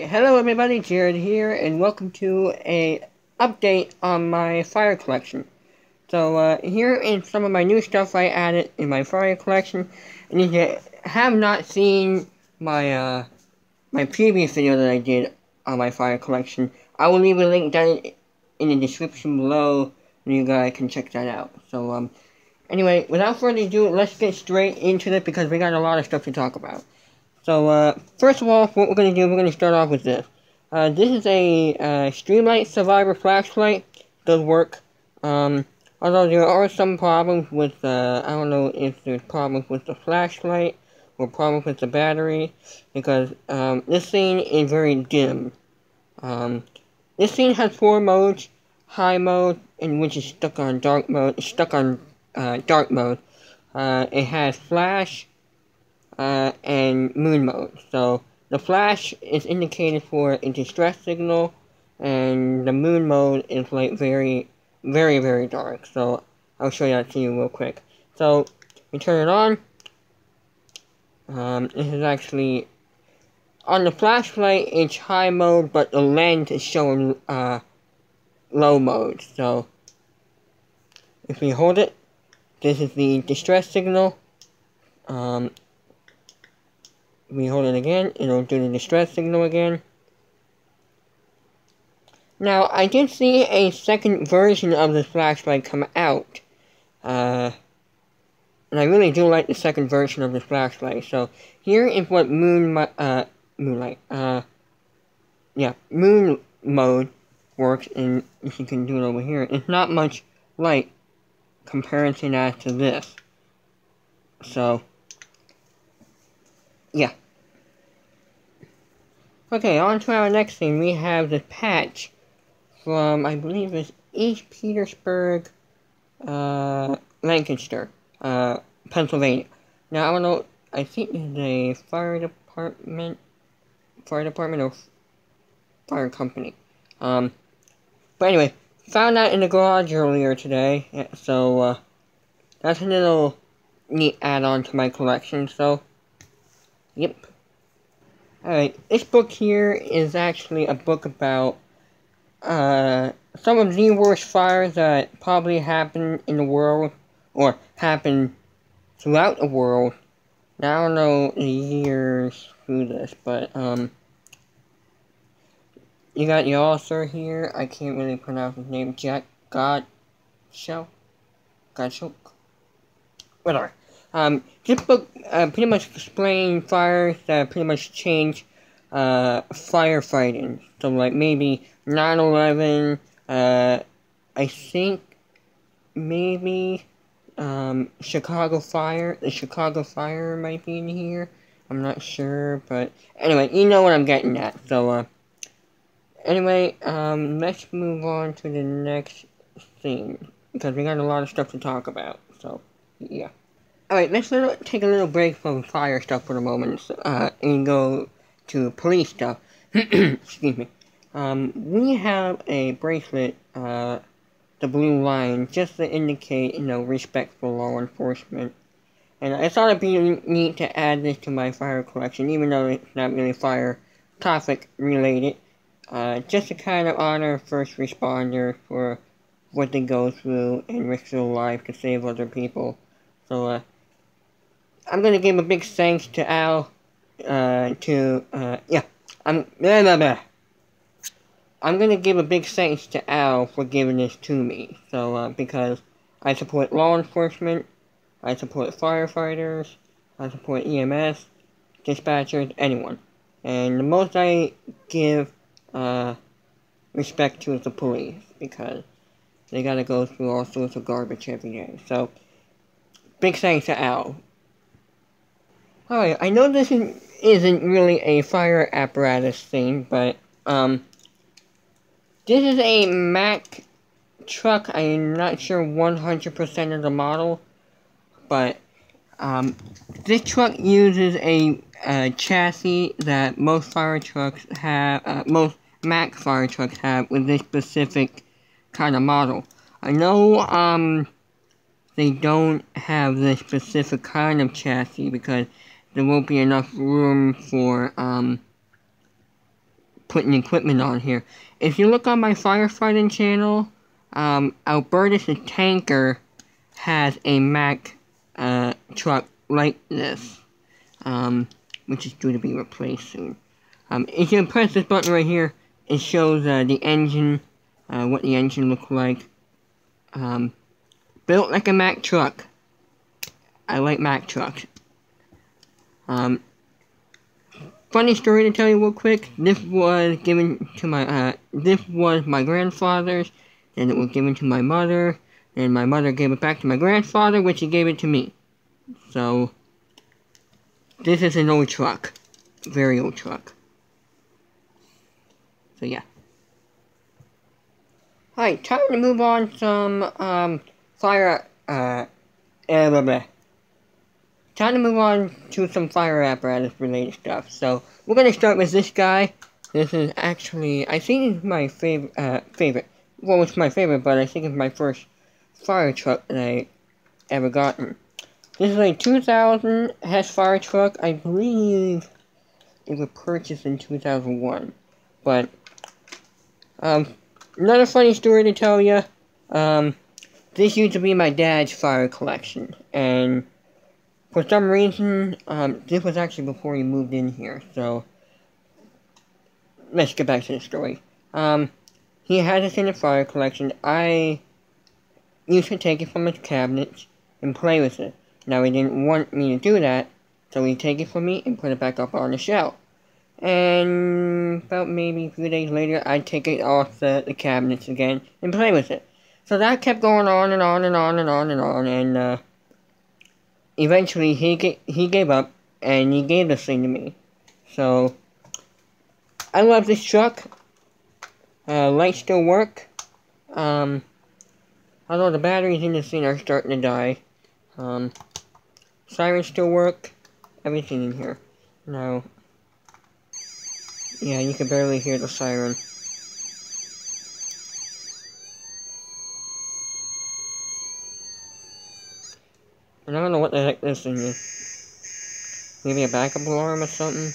Hello everybody, Jared here, and welcome to a update on my fire collection. So, uh, here is some of my new stuff I added in my fire collection, and if you have not seen my, uh, my previous video that I did on my fire collection, I will leave a link down in the description below, and you guys can check that out. So, um, anyway, without further ado, let's get straight into it, because we got a lot of stuff to talk about. So, uh, first of all, what we're going to do, we're going to start off with this. Uh, this is a uh, Streamlight Survivor flashlight. Does work. Um, although there are some problems with, uh, I don't know if there's problems with the flashlight or problems with the battery, because um, this thing is very dim. Um, this thing has four modes. High mode, in which is stuck on dark mode, It's stuck on uh, dark mode. Uh, it has flash, uh, and moon mode. So the flash is indicated for a distress signal, and the moon mode is like very, very, very dark. So I'll show that to you real quick. So we turn it on. Um, this is actually on the flashlight. It's high mode, but the lens is showing uh, low mode. So if we hold it, this is the distress signal. Um, we hold it again, it'll do the distress signal again. Now, I did see a second version of this flashlight come out. Uh, and I really do like the second version of this flashlight. So, here is what moon, uh, moonlight, uh, yeah, moon mode works, and you can do it over here, it's not much light comparison as to this. So, Okay, on to our next thing. We have the patch from, I believe it's East Petersburg, uh, Lancaster, uh, Pennsylvania. Now, I don't know, I think it's a fire department, fire department or fire company. Um, but anyway, found that in the garage earlier today, so, uh, that's a little neat add-on to my collection, so, Yep. Alright, this book here is actually a book about uh, some of the worst fires that probably happened in the world, or happened throughout the world. Now, I don't know the years through this, but, um, you got the author here, I can't really pronounce his name, Jack Godshow? Godshow? Whatever. Um, this book uh, pretty much explains fires that pretty much change uh, firefighting. So, like, maybe 9-11, uh, I think maybe um, Chicago Fire, the Chicago Fire might be in here. I'm not sure, but anyway, you know what I'm getting at. So, uh, anyway, um, let's move on to the next thing, because we got a lot of stuff to talk about. So, yeah. Alright, let's little, take a little break from fire stuff for a moment, uh, and go to police stuff. Excuse me. Um, we have a bracelet, uh, the blue line, just to indicate, you know, respect for law enforcement. And I thought it'd be neat to add this to my fire collection, even though it's not really fire topic related. Uh, just to kind of honor first responders for what they go through and risk their life to save other people. So, uh, I'm gonna give a big thanks to Al, uh, to, uh, yeah, I'm, blah, blah, blah. I'm gonna give a big thanks to Al for giving this to me, so, uh, because I support law enforcement, I support firefighters, I support EMS, dispatchers, anyone. And the most I give, uh, respect to is the police, because they gotta go through all sorts of garbage every day. So, big thanks to Al. Alright, I know this isn't really a fire apparatus thing, but, um, this is a Mack truck. I'm not sure 100% of the model, but, um, this truck uses a, a chassis that most fire trucks have, uh, most Mack fire trucks have with this specific kind of model. I know, um, they don't have this specific kind of chassis because there won't be enough room for, um, putting equipment on here. If you look on my firefighting channel, um, Alburtis the Tanker has a Mack uh, truck like this, um, which is due to be replaced soon. Um, if you press this button right here, it shows uh, the engine, uh, what the engine looks like. Um, built like a Mack truck. I like Mack trucks. Um, funny story to tell you real quick. This was given to my, uh, this was my grandfather's, and it was given to my mother, and my mother gave it back to my grandfather, which he gave it to me. So, this is an old truck. Very old truck. So, yeah. Alright, time to move on some, um, fire, uh, blah, blah, blah. Time to move on to some fire apparatus related stuff. So, we're gonna start with this guy. This is actually, I think it's my favorite, uh, favorite. Well, it's my favorite, but I think it's my first fire truck that I ever gotten. This is a 2000 Hess fire truck. I believe it was purchased in 2001. But, um, another funny story to tell you. Um, this used to be my dad's fire collection, and for some reason, um, this was actually before he moved in here, so let's get back to the story. Um, he had this in fire collection. I used to take it from his cabinets and play with it. Now, he didn't want me to do that, so he'd take it from me and put it back up on the shelf. And about maybe a few days later, I'd take it off the, the cabinets again and play with it. So that kept going on and on and on and on and on, and, uh, eventually he he gave up and he gave this thing to me. So I love this truck. Uh, lights still work. Um, although the batteries in this thing are starting to die. Um, sirens still work. Everything in here. Now, yeah, you can barely hear the siren. And I don't know what the heck this thing is. Maybe a backup alarm or something?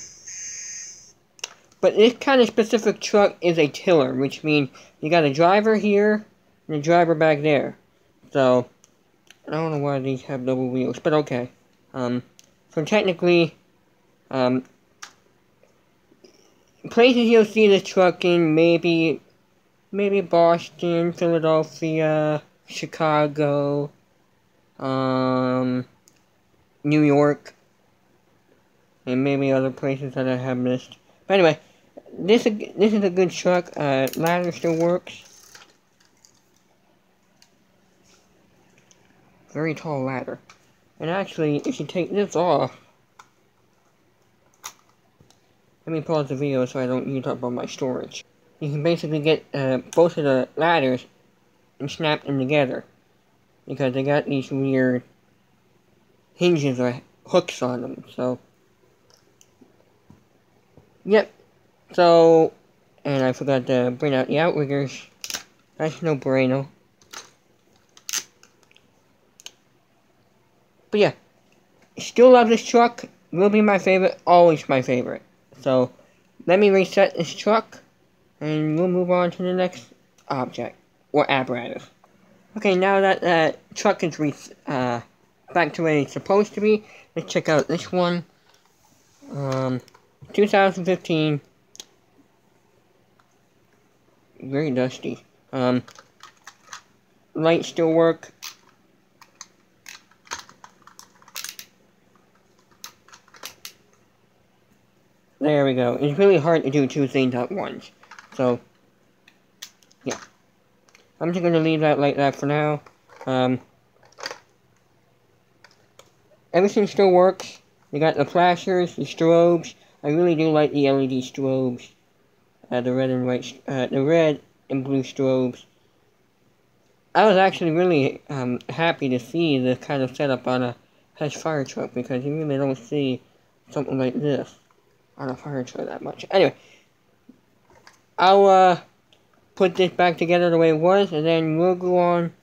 But this kind of specific truck is a tiller, which means you got a driver here and a driver back there. So, I don't know why these have double wheels, but okay. Um, so technically, um, places you'll see this truck in, maybe, maybe Boston, Philadelphia, Chicago, um, New York, and maybe other places that I have missed. But anyway, this this is a good truck. Uh, ladder still works. Very tall ladder. And actually, if you take this off, let me pause the video so I don't use up all my storage. You can basically get uh, both of the ladders and snap them together because they got these weird hinges or hooks on them, so. Yep. So, and I forgot to bring out the outriggers. That's no bueno. But yeah, still love this truck. Will be my favorite, always my favorite. So, let me reset this truck, and we'll move on to the next object, or apparatus. Okay, now that that truck is re uh, back to where it's supposed to be, let's check out this one. Um, 2015. Very dusty. Um, lights still work. There we go. It's really hard to do two things at once. So. I'm just going to leave that like that for now. Um, everything still works. You got the flashers, the strobes. I really do like the LED strobes. Uh, the red and white, uh, the red and blue strobes. I was actually really um, happy to see this kind of setup on a Hess fire truck because you really don't see something like this on a fire truck that much. Anyway, I'll uh, put this back together the way it was, and then we'll go on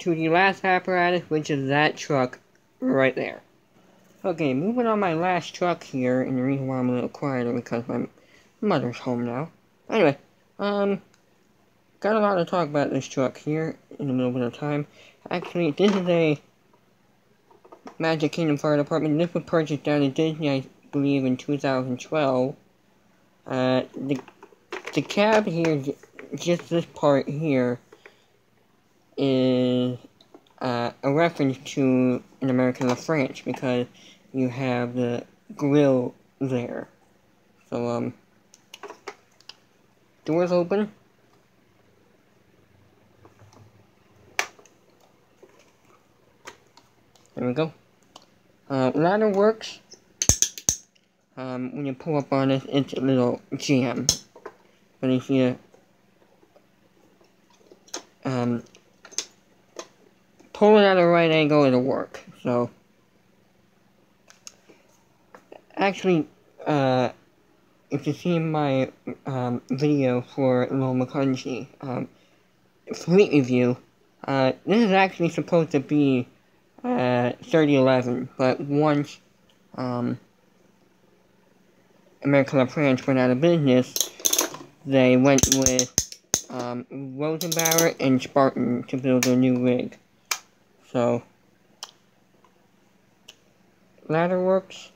to the last apparatus, which is that truck right there. Okay, moving on my last truck here, and the reason why I'm a little quieter because my mother's home now. Anyway, um, got a lot to talk about this truck here in a little bit of time. Actually, this is a Magic Kingdom Fire Department. This was purchased down at Disney, I believe, in 2012. Uh, the, the cab here, just this part here, is uh, a reference to an American La France because you have the grill there. So, um, doors open. There we go. Uh, ladder works. Um, when you pull up on it, it's a little jam. But if you um, pull it at a right angle, it'll work. So, actually, uh, if you see my um, video for Lower Macungie um, fleet review, uh, this is actually supposed to be uh, 3011, but once um, American France went out of business, they went with um, Rosenbauer and Spartan to build a new rig. So, ladder works.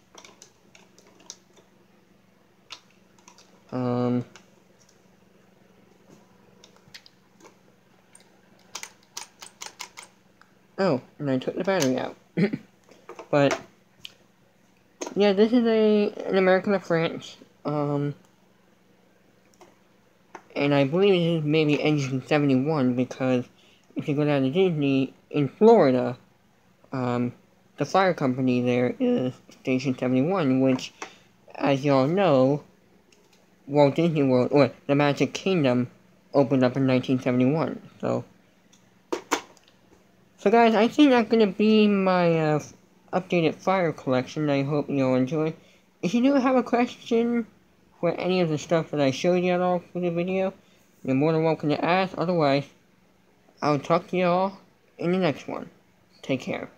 Um, oh, and I took the battery out. but, yeah, this is a an American La France. Um, and I believe this is maybe engine 71 because if you go down to Disney in Florida, um, the fire company there is Station 71, which, as y'all know, Walt Disney World, or the Magic Kingdom, opened up in 1971. So, so guys, I think that's gonna be my uh, updated fire collection. I hope you all enjoy. If you do have a question for any of the stuff that I showed you at all for the video, you're more than welcome to ask. Otherwise, I'll talk to you all in the next one. Take care.